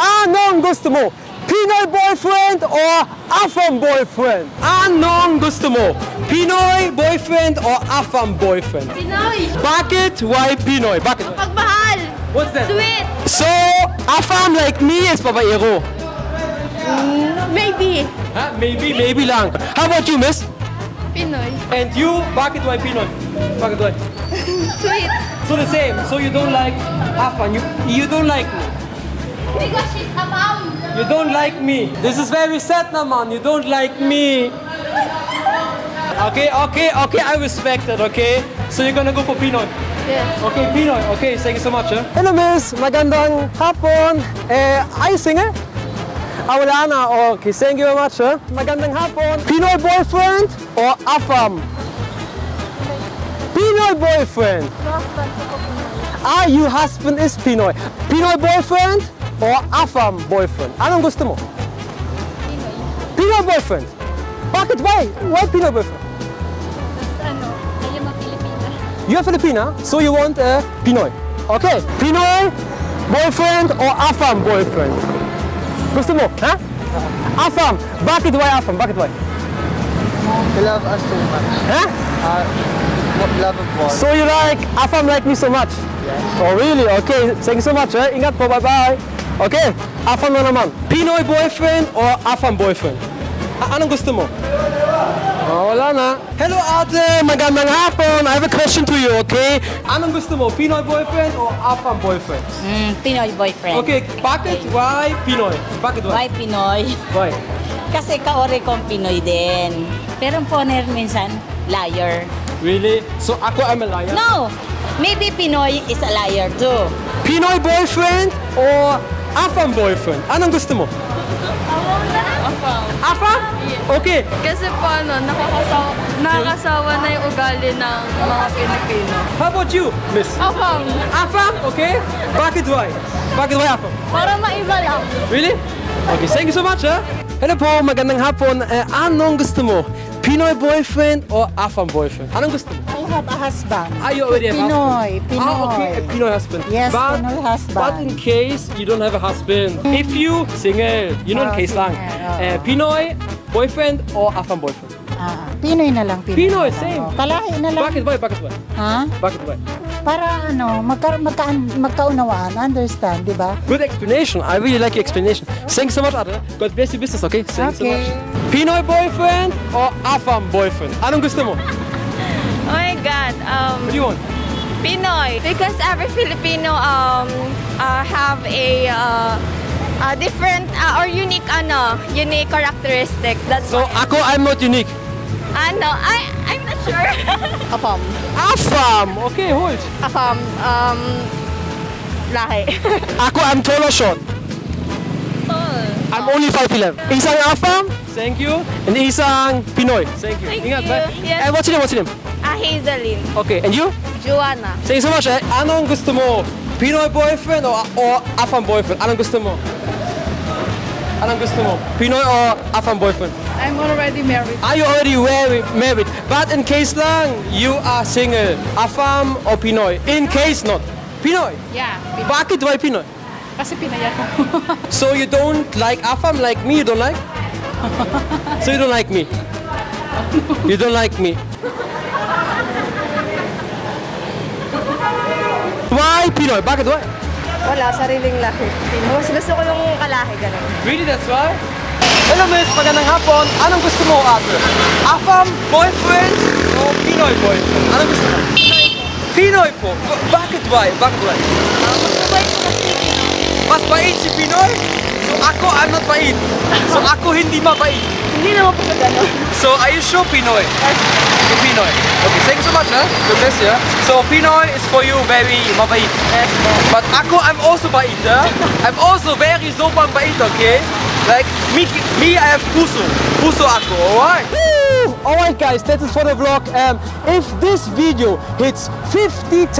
Anong gusto mo? Pinoy boyfriend or Afam boyfriend? Anong gusto mo? Pinoy boyfriend or Afam boyfriend? Pinoy! Bakit? Why Pinoy? Bakit? Pagmahal! What's that? Sweet! So, Afam like me is babaero. Mm, maybe. Huh? Maybe, maybe lang. How about you, miss? Pinoy. And you, bakit why Pinoy? Bakit why? Sweet. So the same. So you don't like Afam. You, you don't like me. Because she's a mom. You don't like me. This is where very sad naman. You don't like me. Okay, okay, okay. I respect it, okay? So you're gonna go for Pinoy. Yes. Okay, Pinoy. Okay, thank you so much. Eh? Hello, miss. Magandang hapon. Eh, are you singer? Ah, wala na. Okay, thank you very much. Eh? Magandang hapon. Pinoy boyfriend or Afam? Pinoy boyfriend. Ah, your husband is Pinoy. Pinoy boyfriend or Afam boyfriend? Anong gusto mo? Pinoy boyfriend. Bakit? Why? Why Pinoy boyfriend? Ano? Ayaw mag-Pilipina. You're Filipina, so you want a Pinoy. Okay, Pinoy boyfriend or Afam boyfriend? Gusto mo, ha? Afam. Bakit why Afam? Bakit why? They love us so much. Ha? Uh, love of war. So you like Afam like me so much? Yes. Oh really? Okay, thank you so much. Eh? Ingat po, bye-bye. Okay, Afam na naman. Pinoy boyfriend or Afam boyfriend? A- anong gusto mo? Oh, wala na. Hello ate, magandang hapon. I have a question to you, okay? Anong gusto mo? Pinoy boyfriend or Afam boyfriend? Mm, Pinoy boyfriend. Okay, bakit? Why Pinoy? Bakit why? Why Pinoy? Why? Kasi kaore kong Pinoy din. Pero ang foreigner minsan, liar. Really? So ako I'm a liar? No! Maybe Pinoy is a liar too. Pinoy boyfriend or Afam boyfriend? Anong gusto mo? Afam? Okay. Kasi po ano, nakakasawa, nakakasawa na yung ugali ng mga Pilipino. How about you, miss? Afam, Afam? Okay. Bakit why? Bakit why Afam? para maiba lang. Really? Okay, thank you so much, ha? Hello po, magandang hapon. Eh, anong gusto mo? Pinoy boyfriend or Afam boyfriend? Anong gusto mo? I have a husband. Are you already have Pinoy, husband? Ah, okay, a Pinoy. Pinoy husband. Yes, but, Pinoy husband. But in case you don't have a husband, if you single, you know in Oh, case lang, single, eh, oo. Pinoy boyfriend or Afam boyfriend? Ah, Pinoy na lang. Pinoy, Pinoy, na lang. same. Oh, Kalahi na lang. Bakit why? Bakit why? Ha? Bakit why? Para ano, magka, magka, magkaunawaan, understand, di ba? Good explanation. I really like your explanation. Thanks so much, Adel. God bless your business, okay? Thanks so Okay. much. Pinoy boyfriend or Afam boyfriend? Anong gusto mo? Oh my God, um, What do you want? Pinoy. Because every Filipino um uh, have a uh, a different uh, or unique ano, unique characteristic. That's So, why. ako, I'm not unique. Ano, I I'm sure. Afam. Afam! Okay, hold. Afam um lahi. Ako, I'm tall or short? I'm only 5'11". Isang Afam, thank you. And isang Pinoy, thank you. Thank Ingat, you. bye. Yes. And what's your name, what's your name? Ah, Hazelin. Okay, and you? Joanna. Thank you so much. Eh. Anong gusto mo? Pinoy boyfriend or, or Afam boyfriend? Anong gusto mo? Anong gusto mo? Pinoy or Afam boyfriend? I'm already married. Are you already married? married? But in case lang, you are single. Afam or Pinoy? In case not. Pinoy? Yeah, Bakit why Pinoy? kasi pinaya ko. So you don't like Afam like me? You don't like? so you don't like me? You don't like me? Why Pinoy? Bakit why? Wala, sariling lahi. Mas gusto ko yung kalahi, ganun. Really, that's why? Miss, magandang hapon. Anong gusto mo ate? Afam boyfriend o Pinoy boyfriend? Anong gusto mo? Pinoy po. Ba- eh? bakit why? Bakit why? Eh? Mas bait si Pinoy? So ako, I'm not bait. So ako hindi mabait. Hindi naman po sa. So are you sure Pinoy? You're Pinoy. Okay, thank you so much, huh? God bless you. So Pinoy is for you very mabait. Yes po. But ako, I'm also bait, huh? I'm also very sopan bait, okay? Like, me, me I have puso. Puso ako, alright? Alright guys, that is for the vlog. Um, if this video hits 50,000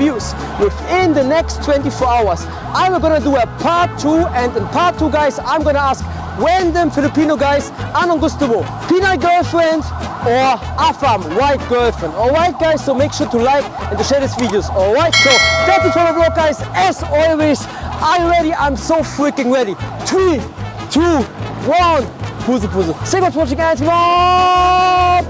views within the next 24 hours, I'm gonna do a part 2 and in part 2 guys, I'm gonna ask random Filipino guys, anong gusto mo? Pinay girlfriend or Afam white girlfriend? Alright guys, so make sure to like and to share these videos. Alright, so that's for the vlog guys. As always, you ready? I'm so freaking ready. Three, 2, 1 포즈 포즈 실컷 포즈 가지마